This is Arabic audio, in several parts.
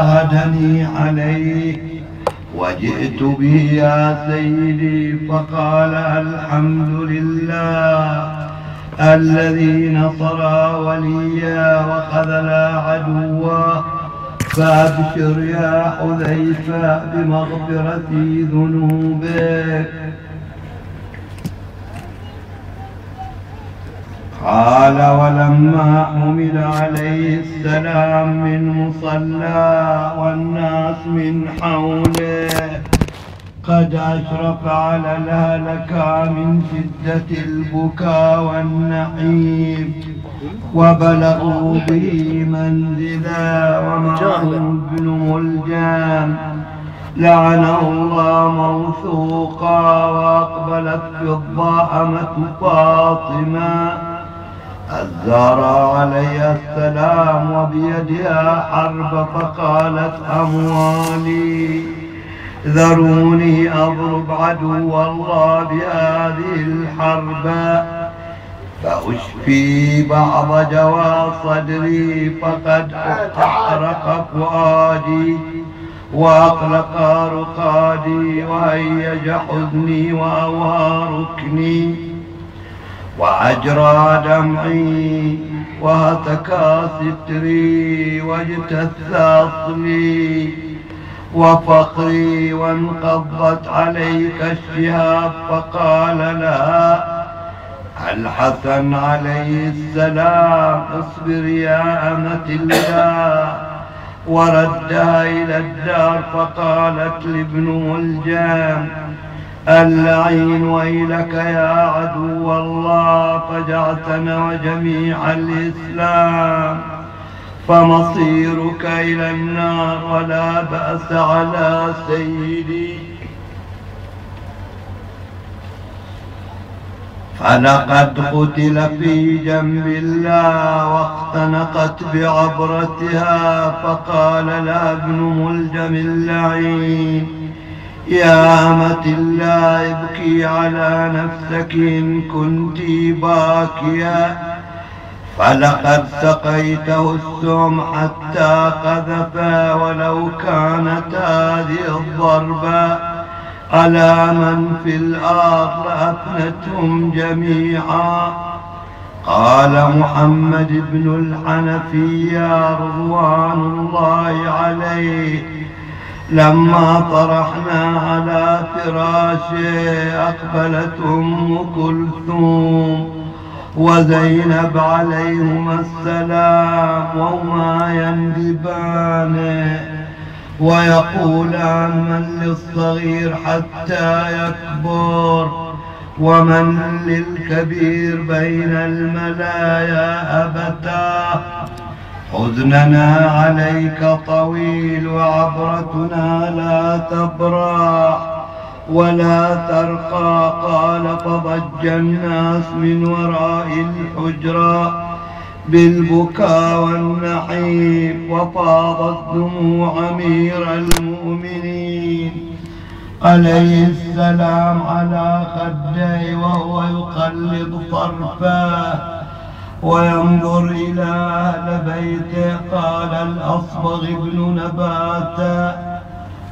هدني عليه. وجئت به يا سيدي فقال الحمد لله الذي نصر وليا وخذل عدوا. فأبشر يا حذيفة بمغفرة ذنوبك. قال ولما حمل عليه السلام من مصلى والناس من حوله قد أشرف على الهلكة من شدة البكاء والنعيم وبلغوا به منزلا ومعه ابن ملجام لعنه الله موثوقا وأقبلت الضاءمة فاطمة الزهراء عليه السلام وبيدها حرب فقالت أموالي ذروني أضرب عدو الله بهذه الحرب فأشفي بعض جوى صدري فقد أحرق فؤادي وأقلق رقادي وهيج حزني وأوهى ركني وأجرى دمعي وهتكى ستري واجتث أصلي وفقري وانقضت عليك الشهاب فقال لها الحسن عليه السلام اصبر يا أمة الله وردها إلى الدار فقالت لابن ملجام اللعين ويلك يا عدو الله فجعتنا وجميع الإسلام. فمصيرك إلى النار ولا بأس على سيدي. فلقد قتل في جنب الله واختنقت بعبرتها فقال لها ابن ملجم اللعين. يا أمة الله ابكي على نفسك إن كنت باكيا. فلقد سقيته السم حتى قذفا ولو كانت هذه الضربة على من في الأرض لأفنتهم جميعا. قال محمد بن الحنفية رضوان الله عليه. لما طرحنا على فراشه أقبلت أم كلثوم وزينب عليهما السلام وهما يندبان ويقولان من للصغير حتى يكبر ومن للكبير بين الملايا أبتاه حزننا عليك طويل وعبرتنا لا تبرح ولا ترقى. قال فضج الناس من وراء الحجرة بالبكاء والنحيب وفاضت دموع أمير المؤمنين. عليه السلام على خديه وهو يقلب طرفاه وينظر إلى أهل بيته قال الأصبغ ابن نبات.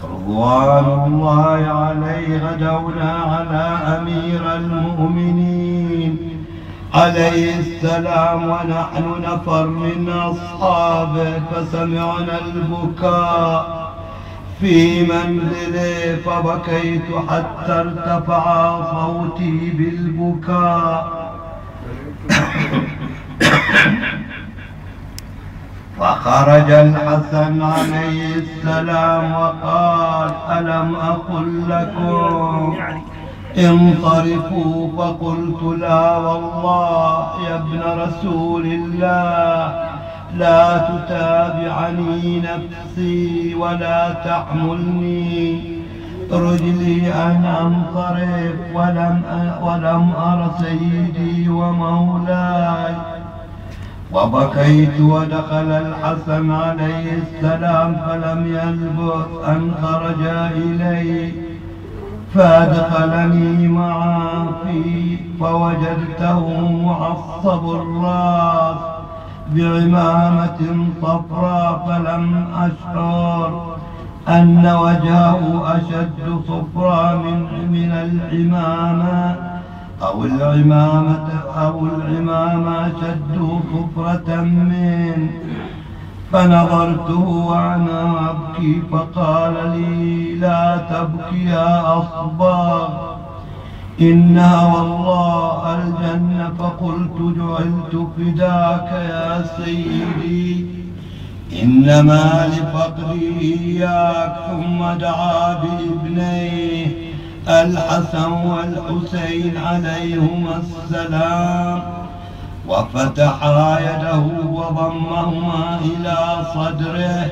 رضوان الله عليه غدونا على أمير المؤمنين. عليه السلام ونحن نفر من أصحابه فسمعنا البكاء في منزله فبكيت حتى ارتفع صوتي بالبكاء. فخرج الحسن عليه السلام وقال ألم أقل لكم؟ انصرفوا فقلت لا والله يا ابن رسول الله لا تتابعني نفسي ولا تحملني رجلي أن أنصرف ولم ولم أر سيدي ومولاي. وبكيت ودخل الحسن عليه السلام فلم يلبث أن خرج إلي فأدخلني معه فوجدته معصب الراس بعمامة صفراء فلم أشعر أن وجهه أشد صفرا من من العمامة. أو العمامة أو العمامة أشد صفرة منه فنظرته وأنا أبكي فقال لي لا تبكي يا أصباغ إنها والله الجنة فقلت جعلت فداك يا سيدي إنما لفقري إياك ثم دعا بابنيه الحسن والحسين عليهما السلام. وفتحا يده وضمهما إلى صدره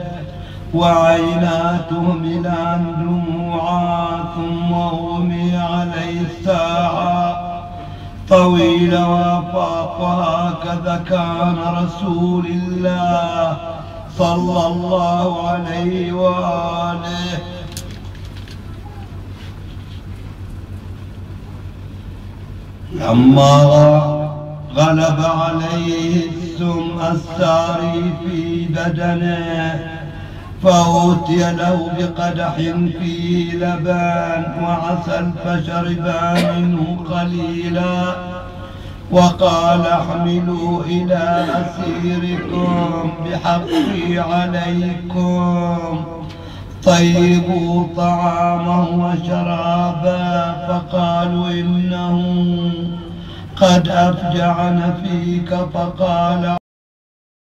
وعيناته ملان دموعا ثم أغمي عليه الساعة. طويلة وافاق وهكذا كان رسول الله صلى الله عليه وآله. لما غلب عليه السم الساري في بدنه فأوتي له بقدح فيه لبان وعسل فشربا منه قليلا. وقال احملوا إلى أسيركم بحقي عليكم. طيبوا طعامه وشرابا فقالوا إنه قد أفجعن فيك فقال